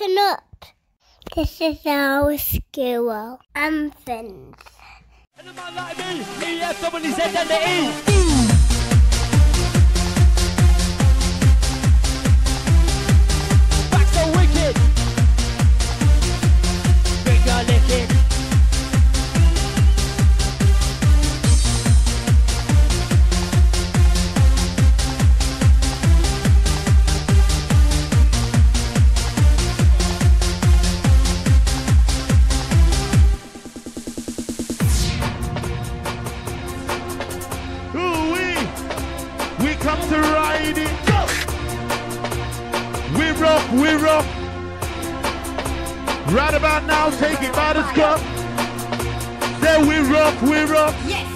listen up. This is our school anthems. about now, take it by the scruff. Say we're rough, we're rough. Yes.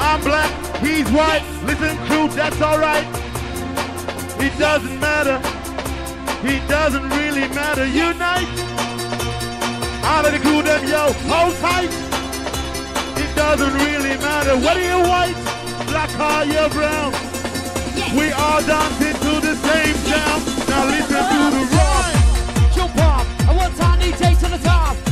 I'm black, he's white. Yes. Listen, crew, that's alright. It doesn't matter. It doesn't really matter. Unite. I'm the crew, them, yo. Hold tight. It doesn't really matter. Whether you're white, black, or you're brown. Yes. We all dancing to the same sound. Now listen to the rock. DJ to the top.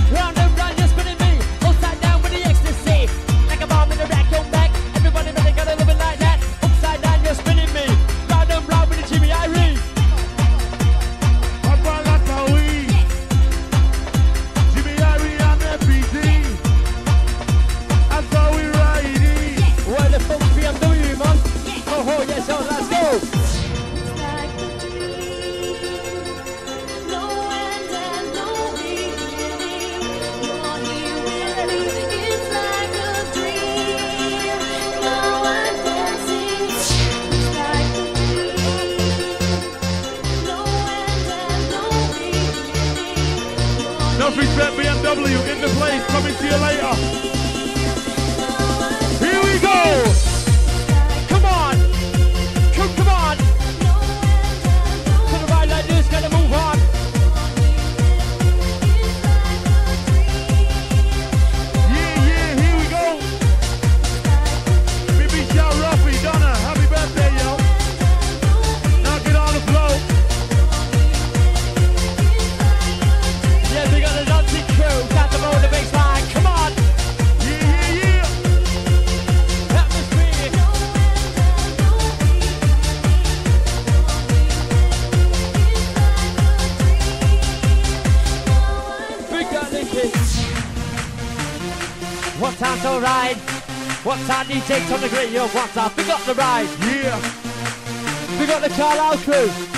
Hey!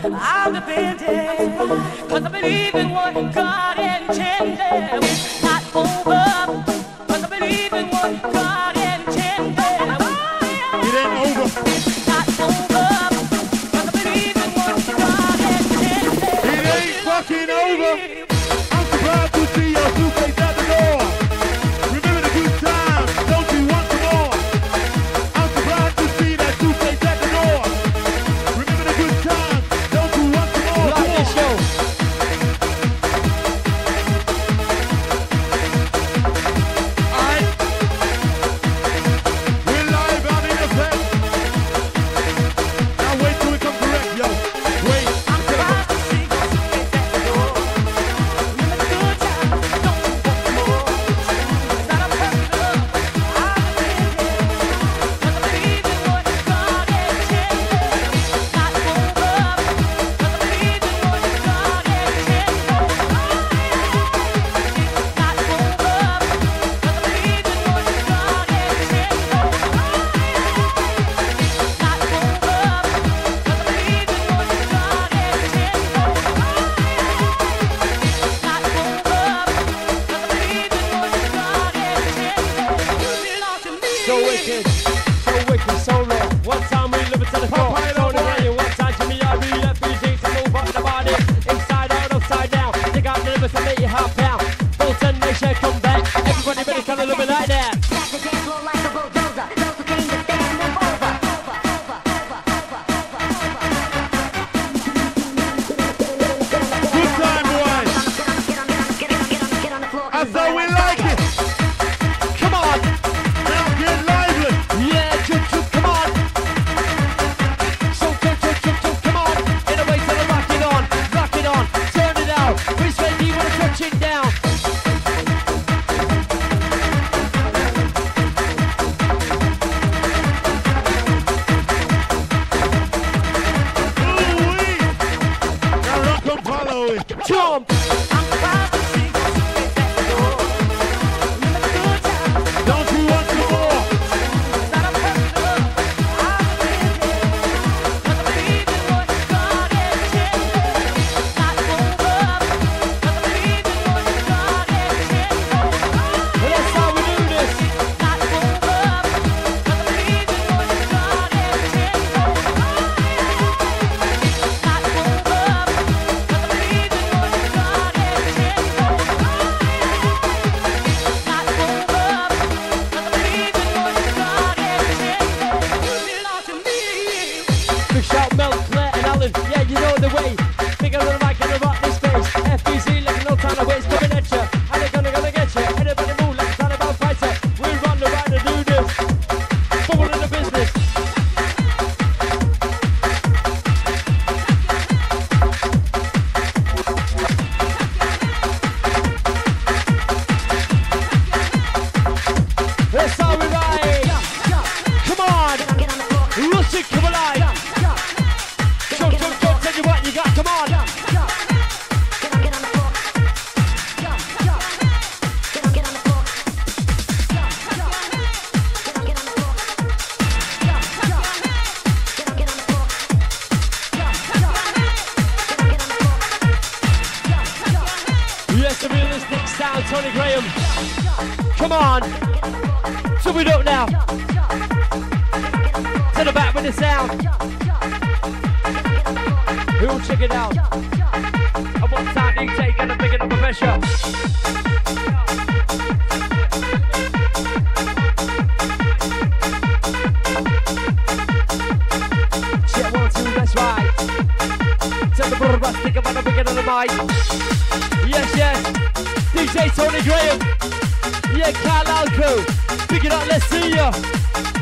Come on. So I believe in what God back think about the bigger up, the mic. Yes, yes. DJ Tony Graham. Yeah, Carl Alco, Pick it up, let's see ya.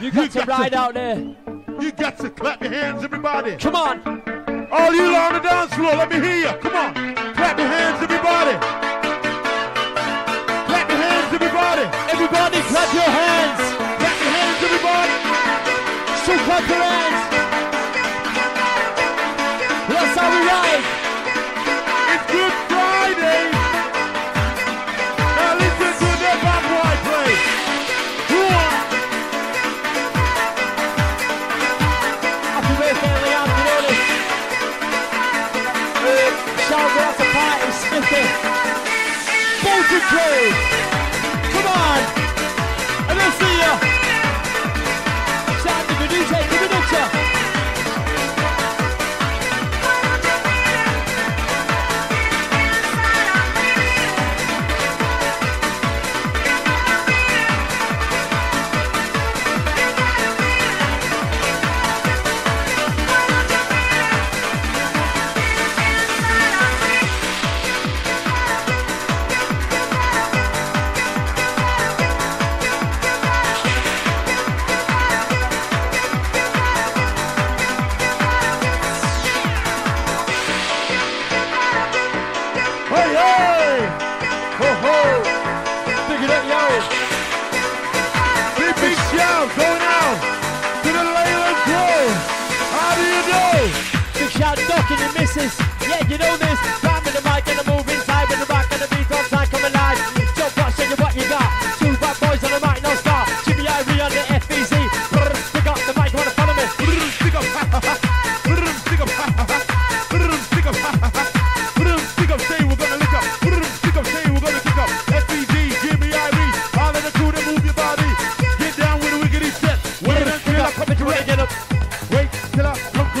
You got to got to- ride out there. you got to clap your hands, everybody. Come on. All you on the dance floor, let me hear you. Come on. Clap your hands, everybody. Clap your hands, everybody. Everybody clap your hands. Clap your hands, everybody. So clap your hands. That's how we ride.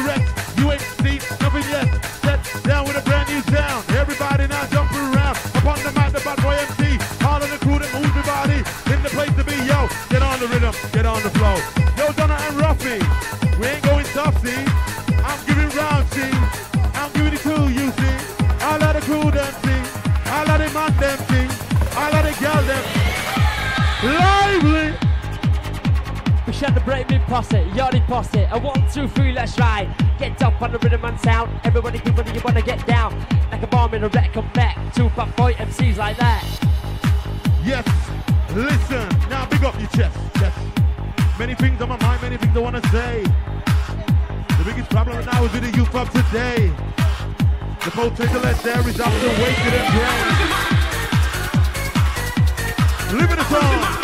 I. You ain't seen nothing yet. Set down with a brand new sound. Everybody now jumping around. Upon the mic, the bad boy MC. All of the crew that moves your body. In the place to be, yo. Get on the rhythm, get on the flow. Yo, Donna and Ruffy. We ain't going soft, see. I'm giving round, see. I'm giving it to you, see. All of the crew them sing. All of the man them sing. All of the girl them. Lively. We shut the break mid posse, yardie posse. A one, two, three, let's ride. Get up on the rhythm and sound. Everybody what you wanna get down. Like a bomb in a come back. Two fat boy MCs like that. Yes, listen. Now big up your chest, chest. Many things on my mind, many things I wanna say. The biggest problem right now is with the youth of today. The potential that's there is often wasted and drained. Live in the song.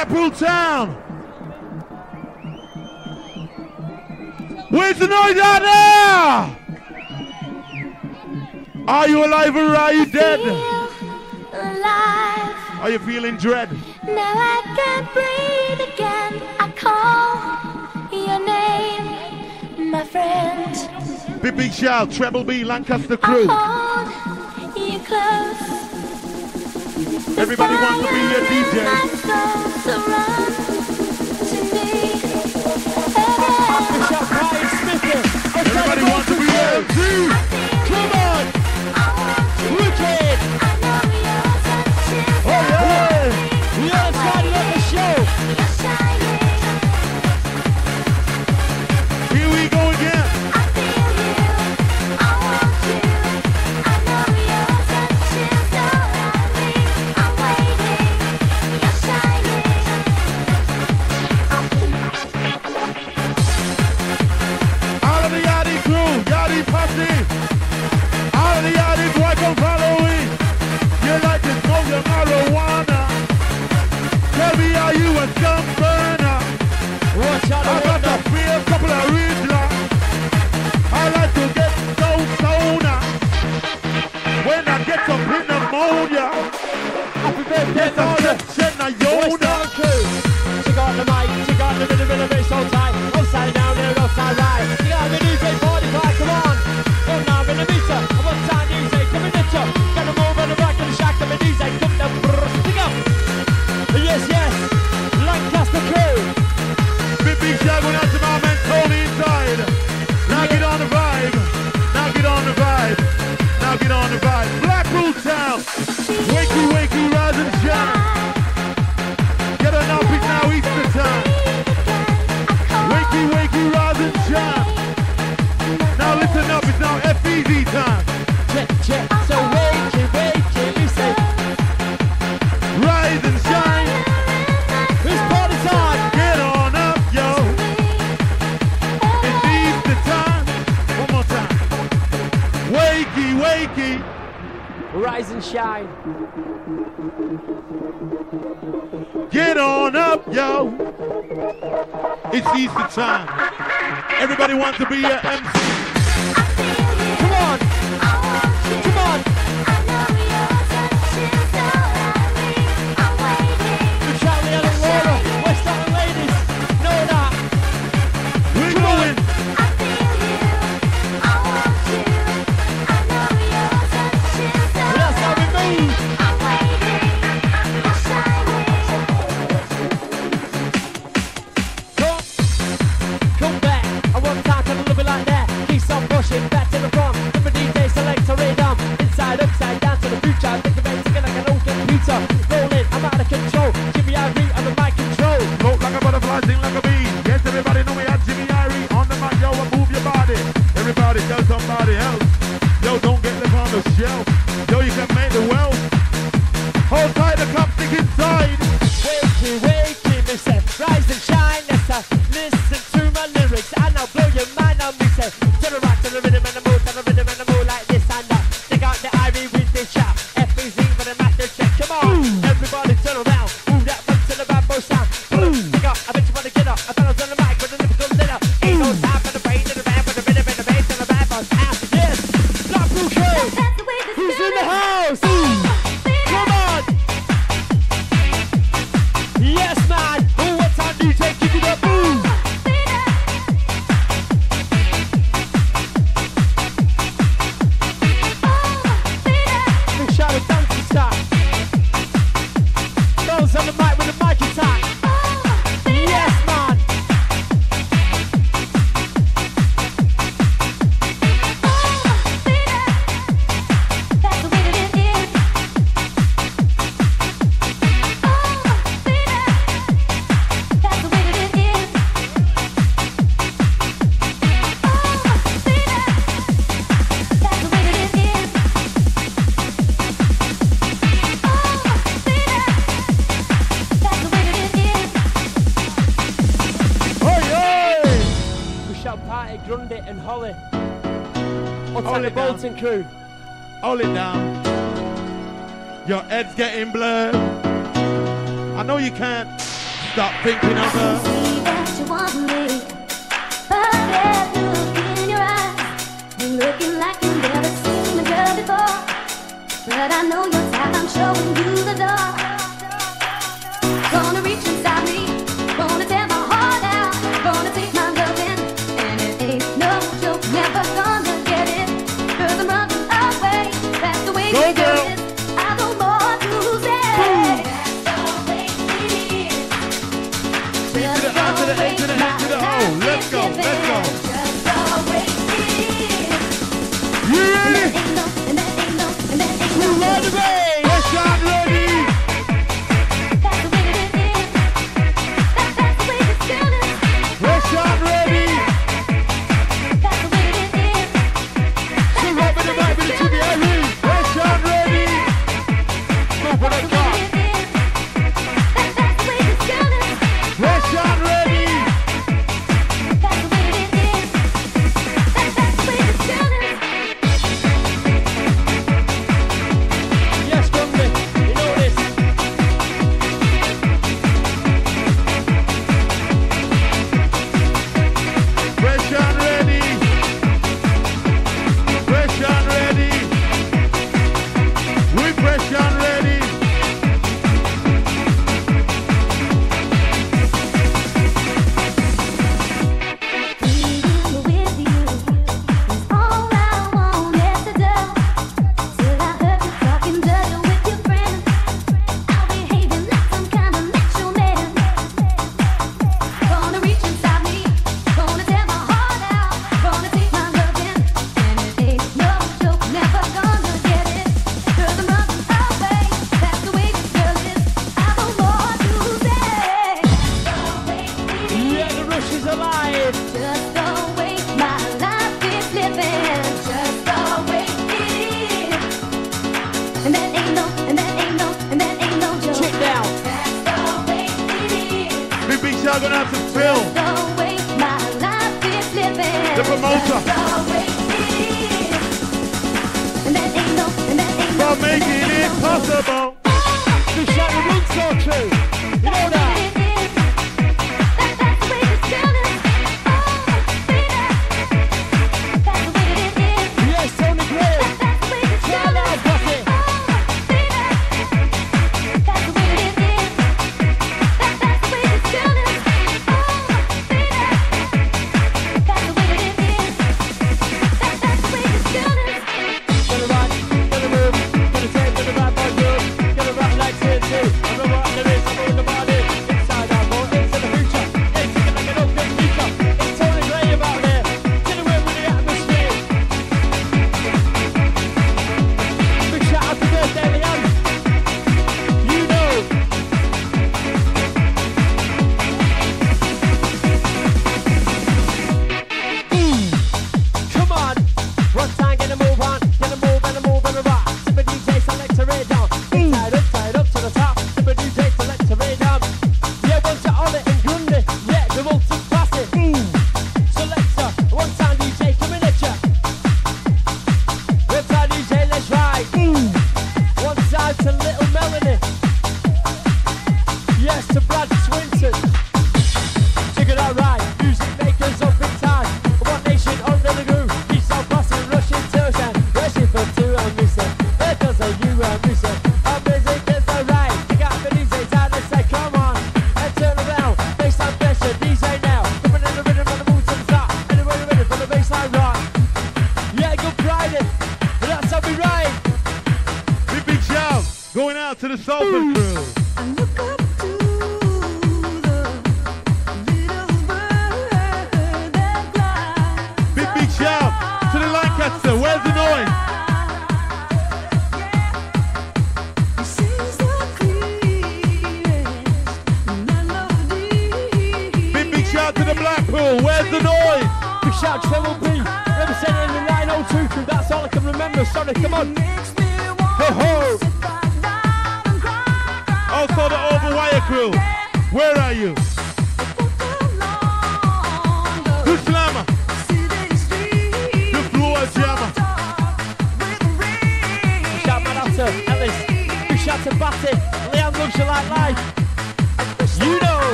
Blackpool Town. Where's the noise out there? Are you alive or are you dead? Alive. Are you feeling dread? Now I can't breathe again. I call your name, my friend. Big big shout, treble B, Lancaster crew. Everybody wants to be a DJ. Everybody wants to be a DJ. Get on up, yo. It's Easter time. Everybody wants to be a MC. Come on. crew. Hold it down. Your head's getting blurred. I know you can't stop thinking of her. Looking like you never seen. But I know your type, I'm showing you the door. Swinton.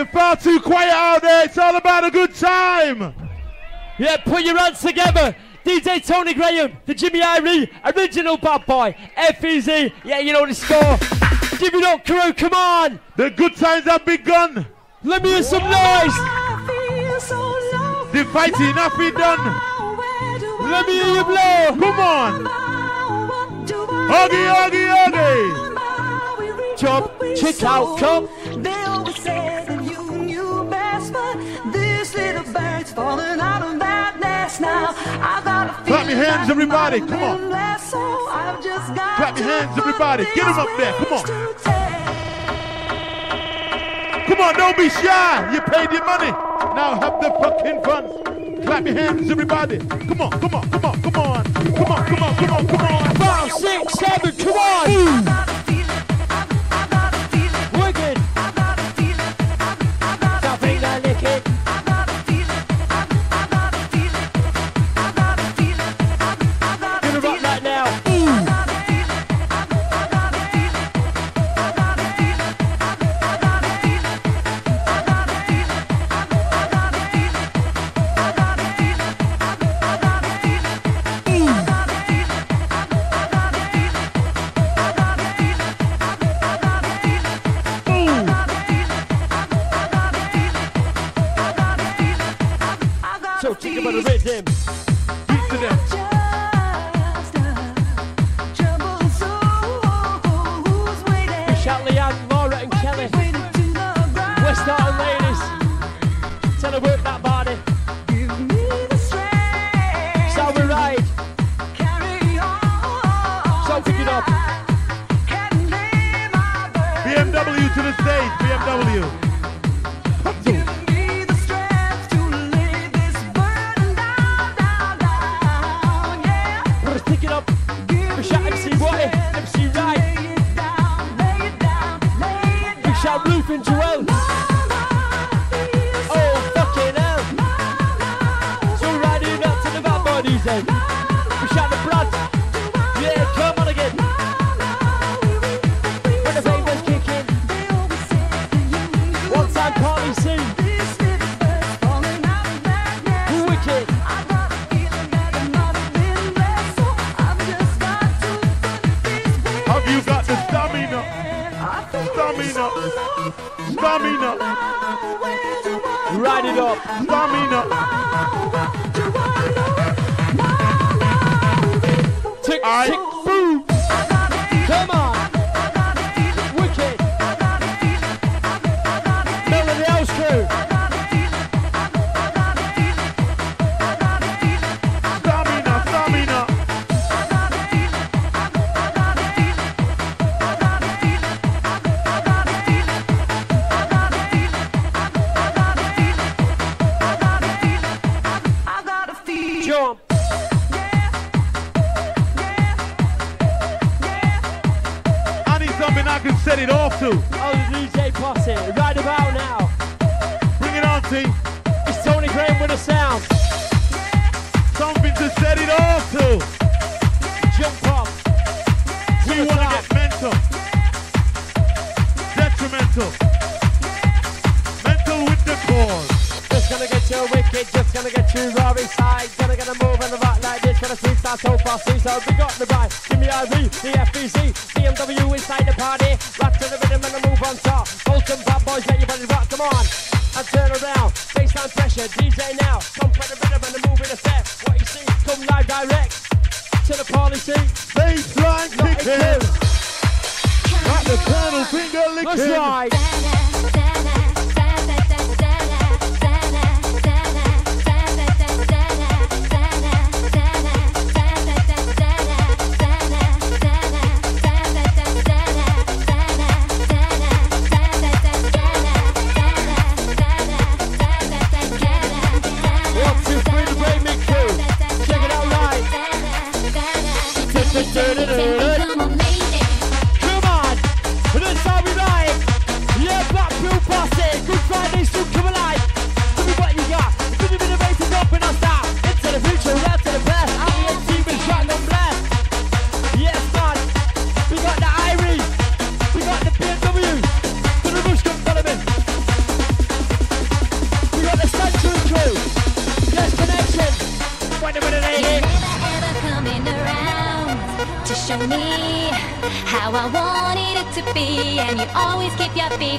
You're far too quiet out there. It's all about a good time. Yeah, put your hands together. DJ Tony Graham, the Jimmy Irie, original bad boy, FEZ. Yeah, you know the score. Give it up, crew, come on. The good times have begun. Let me hear some noise. So the fighting has been done. Let me hear you blow. Come on. Huggy, huggy, huggy. Chop, check out, come. It's falling out of madness now. I got a Clap your hands, like everybody. Come on. Less, so I've just got Clap your hands, everybody. Get them up there. Come on. Come on, don't be shy. You paid your money. Now have the fucking fun. Clap your hands, everybody. Come on, come on, come on, come on. Come on, come on, come on, come on. Five, six, seven, come on. Ooh. it up. Stamina.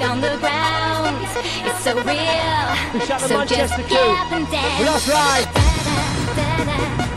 on the ground. It's so real. We so Manchester just too. Up and down. That's right. Da, da, da,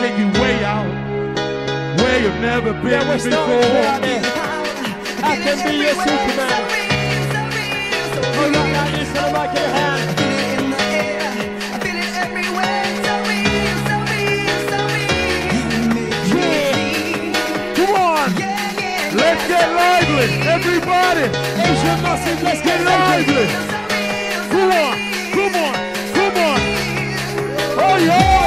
take you way out where you've never been yeah, before. I can be your Superman. I can have. Let's get lively, everybody! Asian message, let's get lively! Come on, come on, come on! Oh yeah!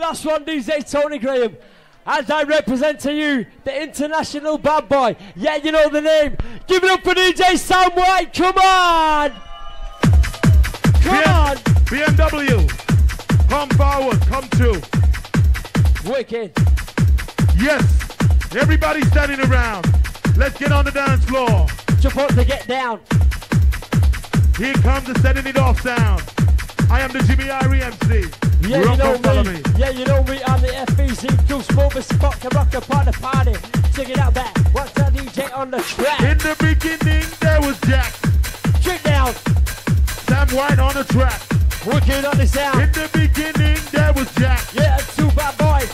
Last one, DJ Tony Graham. As I represent to you, the international bad boy. Yeah, you know the name. Give it up for DJ Sam White. Come on. Come on. BMW. Come forward. Come true. Wicked. Yes. Everybody standing around. Let's get on the dance floor. Jump up to get down. Here comes the setting it off sound. I am the Jimmy Irie MC. Yeah, you know me. Yeah, you know me. I'm the FBC Goose Mover Spot Rocker the Party. Check it out back. What's that DJ on the track? In the beginning, there was Jack. Straight down. Sam White on the track. Wicked on the sound. In the beginning, there was Jack. Yeah, two bad boys.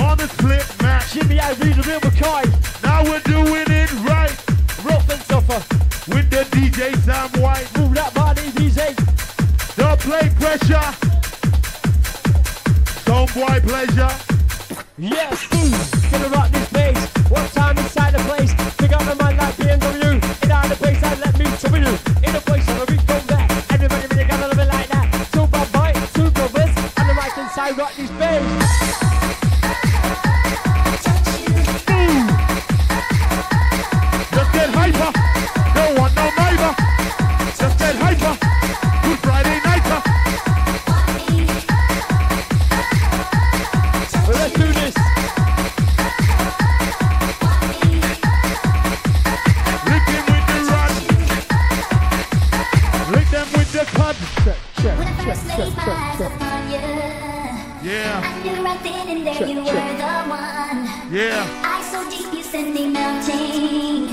On the split match. Jimmy, Irie the real McCoy. Now we're doing it right. Rough and tougher. With the DJ Sam White. Move that body, DJ. The play pressure. Stoneboy pleasure. Yes. Mm. Gonna rock this bass. One time inside the place. Pick up the man like BMW. In the place, I let me trouble you. In the place,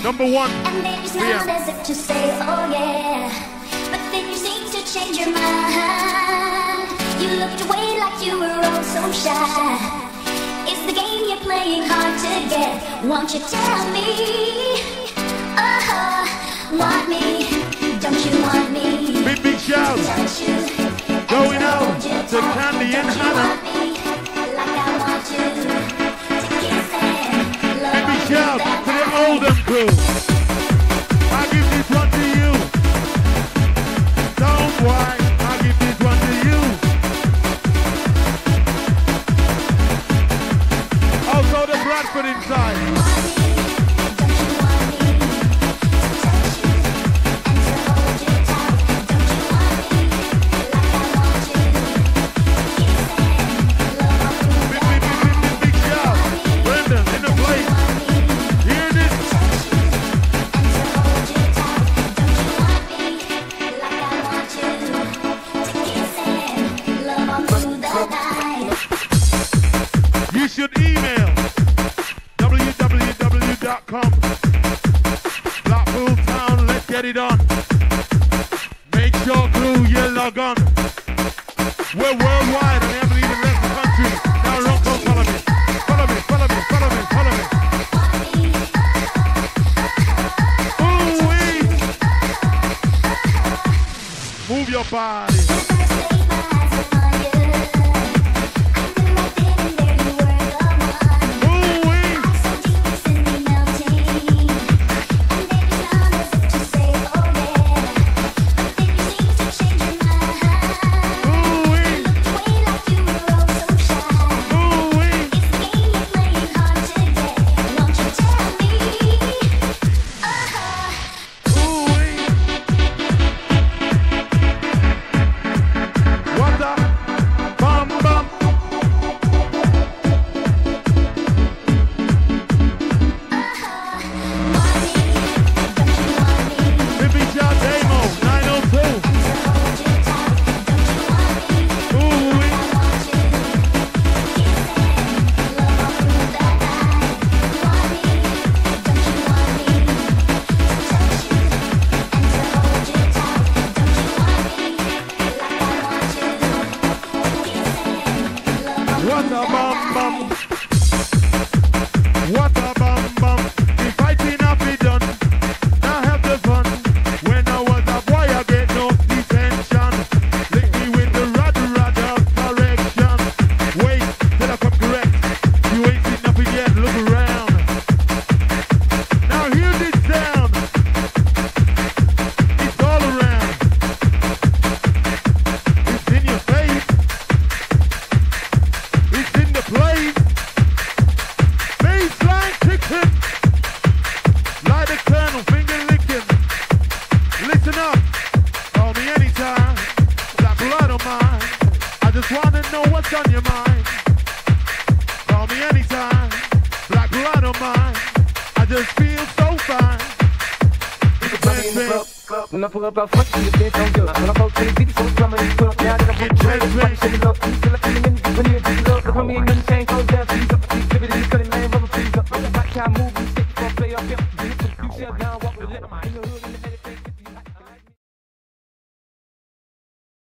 Number one. And then you Yeah. as if to say, oh yeah. But then you seemed to change your mind. You looked away like you were oh so shy. Is the game you're playing hard to get? Won't you tell me? Oh, want me? Don't you want me? Big, big shout. Going out to Candy and Hannah. That crew. Up